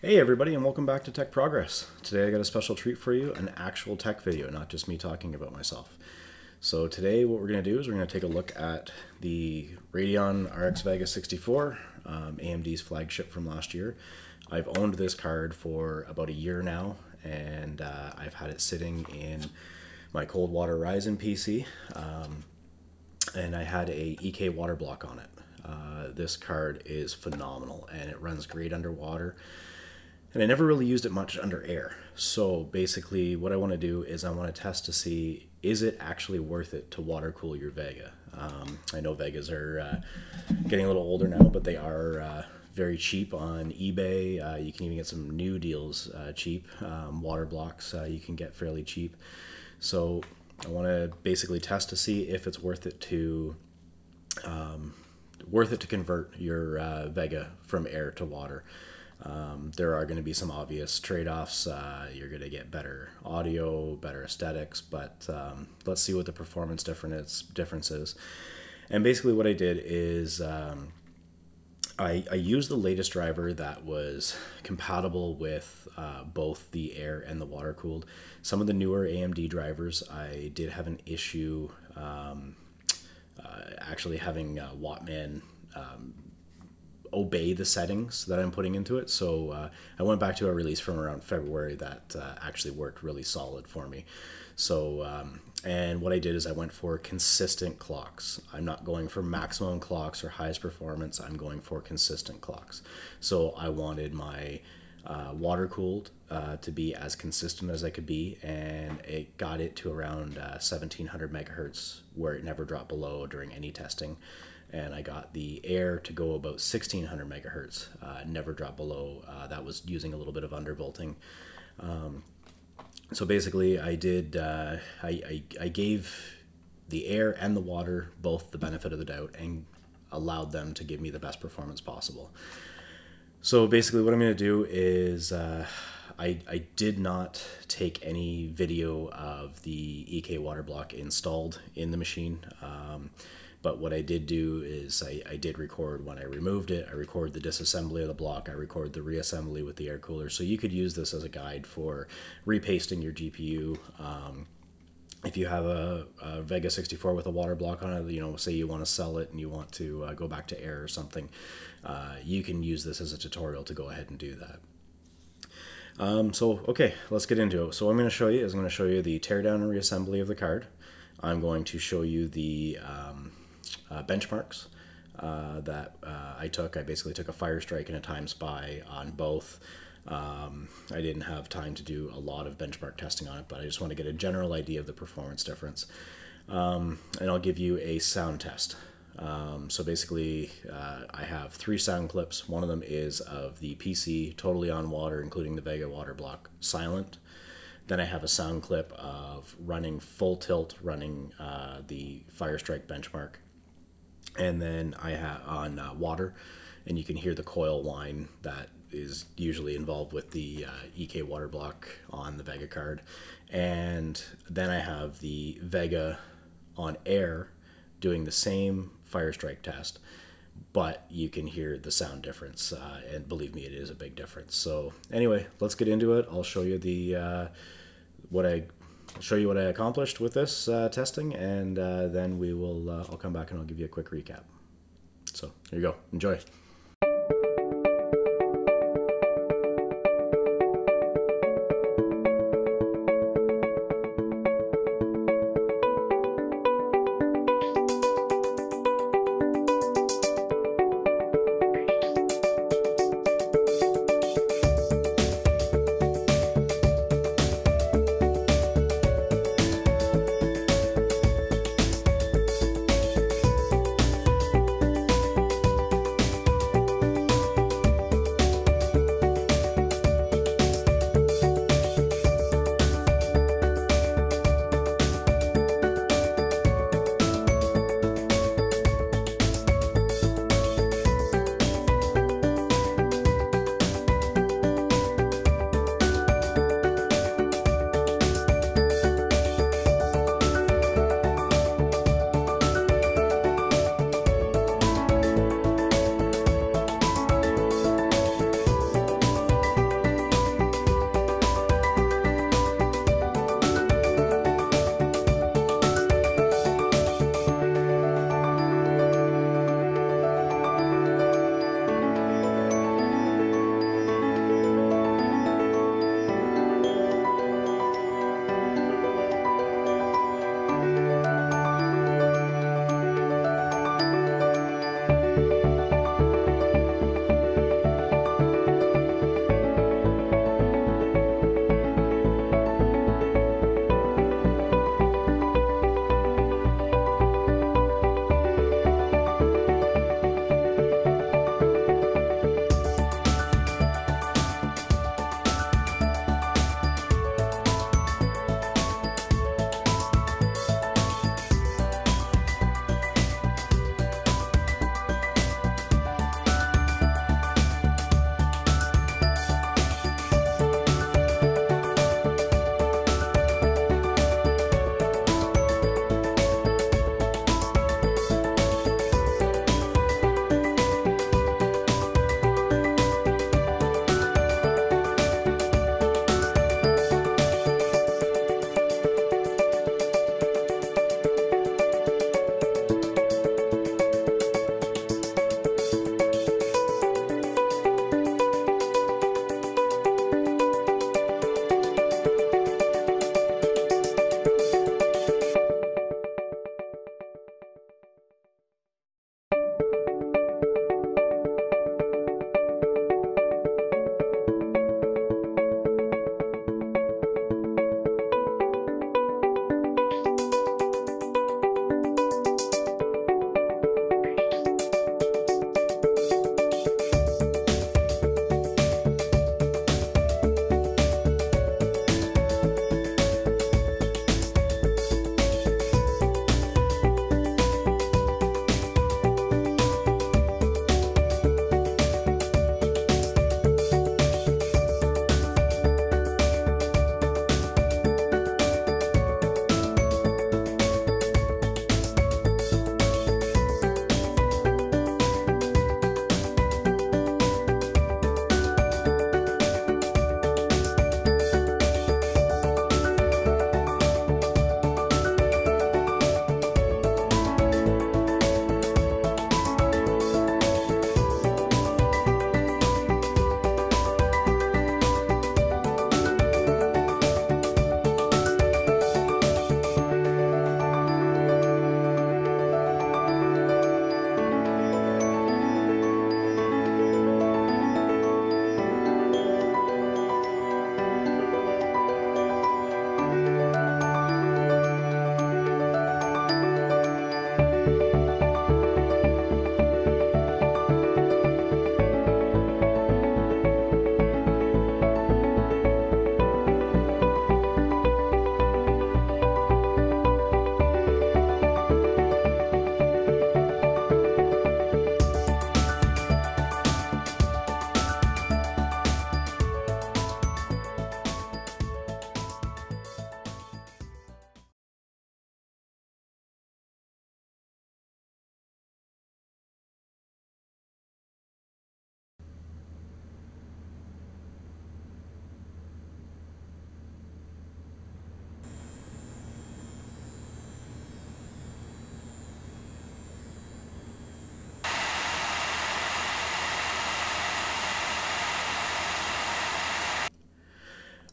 Hey everybody and welcome back to Tech Progress. Today I got a special treat for you, an actual tech video, not just me talking about myself. So today what we're going to do is we're going to take a look at the Radeon RX Vega 64, um, AMD's flagship from last year. I've owned this card for about a year now and uh, I've had it sitting in my cold water Ryzen PC um, and I had a EK water block on it. Uh, this card is phenomenal and it runs great underwater and I never really used it much under air. So basically what I want to do is I want to test to see is it actually worth it to water cool your Vega? Um, I know Vegas are uh, getting a little older now, but they are uh, very cheap on eBay. Uh, you can even get some new deals uh, cheap. Um, water blocks uh, you can get fairly cheap. So I want to basically test to see if it's worth it to um, worth it to convert your uh, Vega from air to water. Um, there are going to be some obvious trade-offs. Uh, you're going to get better audio, better aesthetics, but um, let's see what the performance difference difference is. And basically, what I did is um, I, I, used the latest driver that was compatible with uh, both the air and the water cooled. Some of the newer AMD drivers, I did have an issue um, uh, actually having uh, Wattman um, obey the settings that I'm putting into it. So uh, I went back to a release from around February that uh, actually worked really solid for me. So, um, and what I did is I went for consistent clocks. I'm not going for maximum clocks or highest performance. I'm going for consistent clocks. So I wanted my uh, water cooled uh, to be as consistent as I could be, and it got it to around uh, 1700 megahertz, where it never dropped below during any testing and I got the air to go about 1600 megahertz, uh, never drop below. Uh, that was using a little bit of undervolting. Um, so basically, I did, uh, I, I, I, gave the air and the water both the benefit of the doubt and allowed them to give me the best performance possible. So basically, what I'm going to do is. Uh, I, I did not take any video of the EK water block installed in the machine. Um, but what I did do is I, I did record when I removed it. I record the disassembly of the block. I record the reassembly with the air cooler. So you could use this as a guide for repasting your GPU. Um, if you have a, a, Vega 64 with a water block on it, you know, say you want to sell it and you want to uh, go back to air or something, uh, you can use this as a tutorial to go ahead and do that. Um, so, okay, let's get into it. So what I'm going to show you is I'm going to show you the teardown and reassembly of the card. I'm going to show you the um, uh, benchmarks uh, that uh, I took. I basically took a fire strike and a Time Spy on both. Um, I didn't have time to do a lot of benchmark testing on it, but I just want to get a general idea of the performance difference. Um, and I'll give you a sound test. Um, so basically, uh, I have three sound clips. One of them is of the PC, totally on water, including the Vega water block, silent. Then I have a sound clip of running full tilt, running uh, the Firestrike benchmark and then I have on uh, water, and you can hear the coil whine that is usually involved with the uh, EK water block on the Vega card, and then I have the Vega on air doing the same fire strike test, but you can hear the sound difference, uh, and believe me, it is a big difference. So anyway, let's get into it. I'll show you the uh, what I show you what I accomplished with this uh, testing, and uh, then we will. Uh, I'll come back and I'll give you a quick recap. So here you go. Enjoy.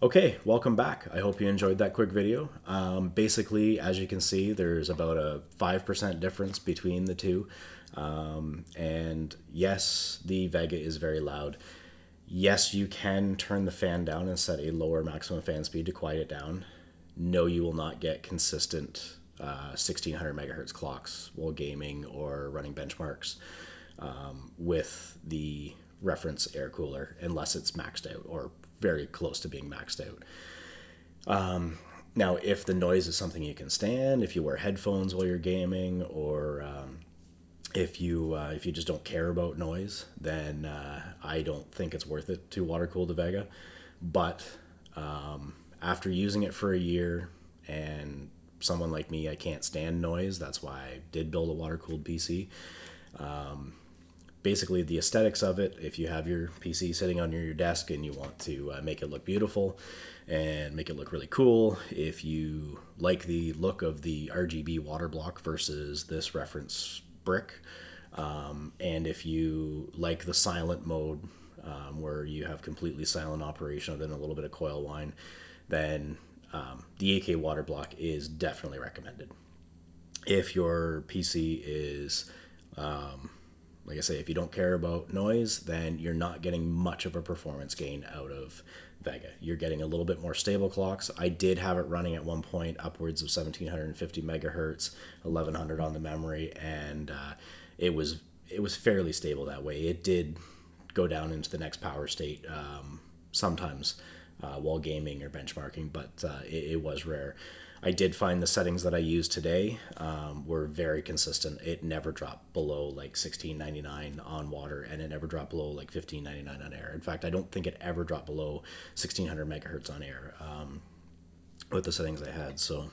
Okay, welcome back. I hope you enjoyed that quick video. Um, basically, as you can see, there's about a 5% difference between the two. Um, and yes, the Vega is very loud. Yes, you can turn the fan down and set a lower maximum fan speed to quiet it down. No, you will not get consistent uh, 1600 megahertz clocks while gaming or running benchmarks um, with the reference air cooler unless it's maxed out or very close to being maxed out. Um, now, if the noise is something you can stand, if you wear headphones while you're gaming, or um, if you uh, if you just don't care about noise, then uh, I don't think it's worth it to water cool the Vega. But um, after using it for a year, and someone like me, I can't stand noise. That's why I did build a water cooled PC. Um, basically the aesthetics of it. If you have your PC sitting on your desk and you want to uh, make it look beautiful and make it look really cool, if you like the look of the RGB water block versus this reference brick, um, and if you like the silent mode um, where you have completely silent operation other than a little bit of coil whine, then um, the EK water block is definitely recommended. If your PC is um, like I say, if you don't care about noise, then you're not getting much of a performance gain out of Vega. You're getting a little bit more stable clocks. I did have it running at one point upwards of 1750 megahertz, 1100 on the memory, and uh, it was it was fairly stable that way. It did go down into the next power state um, sometimes uh, while gaming or benchmarking, but uh, it, it was rare. I did find the settings that I used today um, were very consistent. It never dropped below like 1699 on water, and it never dropped below like 1599 on air. In fact, I don't think it ever dropped below 1600 megahertz on air um, with the settings I had. So,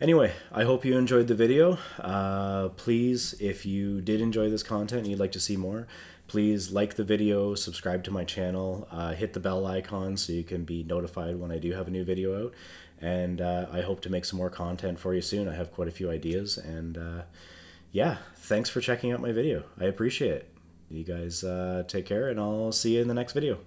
anyway, I hope you enjoyed the video. Uh, please, if you did enjoy this content and you'd like to see more, please like the video, subscribe to my channel, uh, hit the bell icon so you can be notified when I do have a new video out and uh, I hope to make some more content for you soon. I have quite a few ideas, and uh, yeah, thanks for checking out my video. I appreciate it. You guys uh, take care, and I'll see you in the next video.